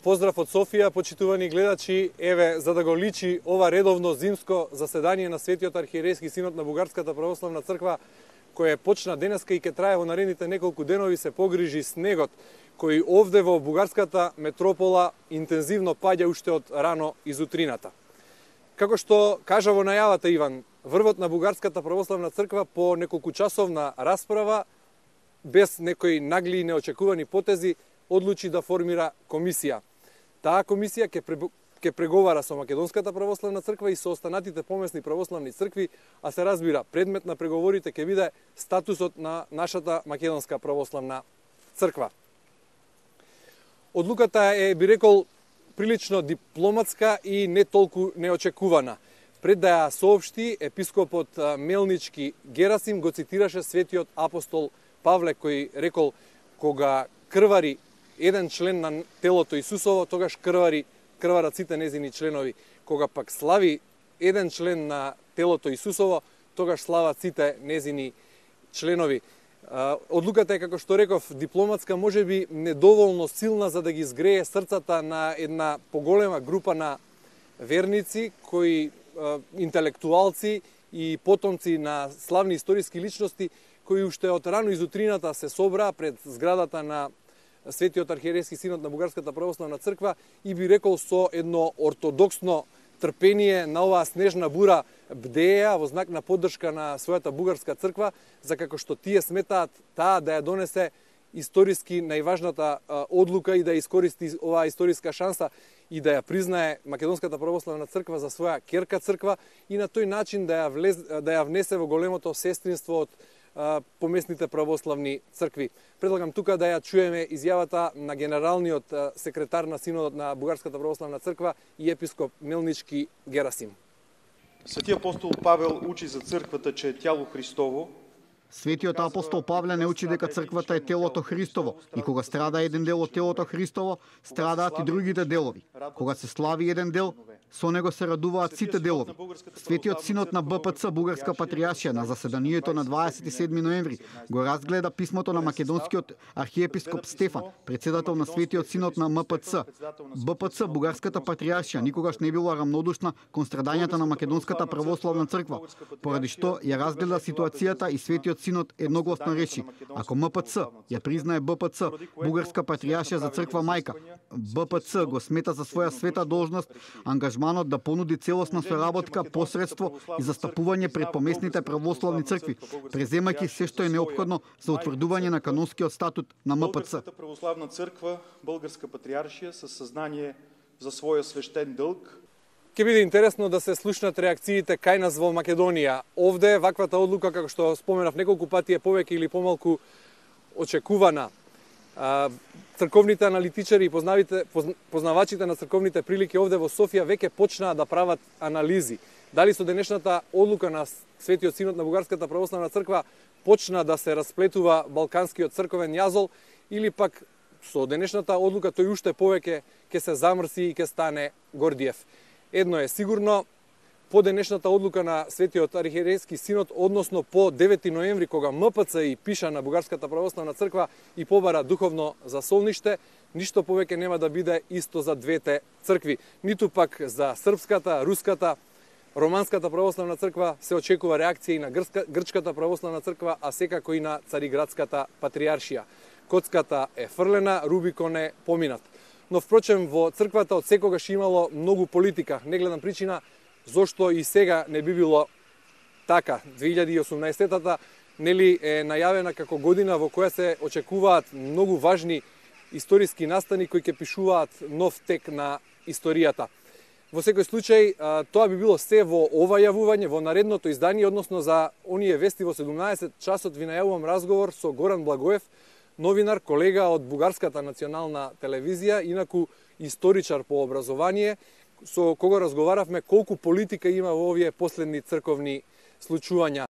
Поздрав од Софија, почитувани гледачи. Еве, за да го личи ова редовно зимско заседание на Светиот архиерејски синод на Бугарската православна црква, кое почна денеска и ке трае во наредните неколку денови, се погрижи снегот, кој овде во бугарската метропола интензивно паѓа уште од рано изутрината. Како што кажа во најавата Иван, врвот на Бугарската православна црква по неколку часовна расправа, без некои нагли и неочекувани потези, одлучи да формира комисија Таа комисија ќе ќе преговара со Македонската православна црква и со останатите помесни православни цркви, а се разбира, предмет на преговорите ќе биде статусот на нашата Македонска православна црква. Одлуката е, би рекол, прилично дипломатска и не толку неочекувана. Пред да ја соопшти, епископот Мелнички Герасим го цитираше светиот апостол Павле кој рекол кога крвари еден член на телото Исусово, тогаш крвари, крварат сите незини членови. Кога пак слави еден член на телото Исусово, тогаш слават сите незини членови. Одлуката е, како што реков, дипломатска, може би недоволно силна за да ги изгрее срцата на една поголема група на верници, кои интелектуалци и потомци на славни историски личности, кои уште од рано изутрината се собраа пред зградата на Светиот архиерејски синод на Бугарската православна црква и би рекол со едно ортодоксно трпение на оваа снежна бура бдеја во знак на поддршка на својата бугарска црква, за како што тие сметаат таа да ја донесе историски најважната одлука и да искористи оваа историска шанса и да ја признае Македонската православна црква за своја керка црква и на тој начин да ја, влез, да ја внесе во големото сестринство од поместните православни цркви. Предлагам тука да ја чуеме изјавата на генералниот секретар на Синодот на Бугарската православна црква и епископ Мелнички Герасим. Светиот апостол Павел учи за црквата че е тяло Христово, Светиот апостол Павле не учи дека црквата е телото Христово и кога страда еден дел од телото Христово, страдаат и другите делови. Кога се слави еден дел, Со него се радуваат сите делови. Светиот синот на БПЦ Бугарска патријашија на заседанието на 27 ноември го разгледа писмото на македонскиот архиепископ Стефан, председател на Светиот синот на МПЦ. БПЦ Бугарската патријашија никогаш не била рамнодушна кон страдањата на македонската православна црква, поради што ја разгледа ситуацијата и Светиот синот едногласно речи: ако МПЦ ја признае БПЦ Бугарска патријашија за црква мајка, БПЦ го смета за своја света должност, ангажмент ангажманот да понуди целосна соработка, посредство и застапување пред поместните православни цркви, преземајќи се што е необходно за утврдување на канонскиот статут на МПЦ. Българската православна црква, Българска патриаршија со сознание за својот свештен дълг Ке биде интересно да се слушнат реакциите кај нас во Македонија. Овде ваквата одлука, како што споменав неколку пати, е повеќе или помалку очекувана црковните аналитичари и познавите, познавачите на црковните прилики овде во Софија веќе почнаа да прават анализи. Дали со денешната одлука на Светиот Синод на Бугарската православна црква почна да се расплетува балканскиот црковен јазол или пак со денешната одлука тој уште повеќе ќе се замрси и ќе стане Гордиев. Едно е сигурно, по денешната одлука на Светиот архиерејски синод, односно по 9 ноември, кога МПЦ и пиша на Бугарската православна црква и побара духовно за солниште, ништо повеќе нема да биде исто за двете цркви. Ниту пак за српската, руската, Романската православна црква се очекува реакција и на Грска, Грчката православна црква, а секако и на Цариградската патриаршија. Коцката е фрлена, Рубикон е поминат. Но впрочем во црквата од секогаш имало многу политика. Не гледам причина зошто и сега не би било така. 2018-тата нели е најавена како година во која се очекуваат многу важни историски настани кои ќе пишуваат нов тек на историјата. Во секој случај, тоа би било се во ова јавување, во наредното издание, односно за оние вести во 17 часот ви најавувам разговор со Горан Благоев, новинар, колега од Бугарската национална телевизија, инаку историчар по образование, со кого разговаравме колку политика има во овие последни црковни случувања.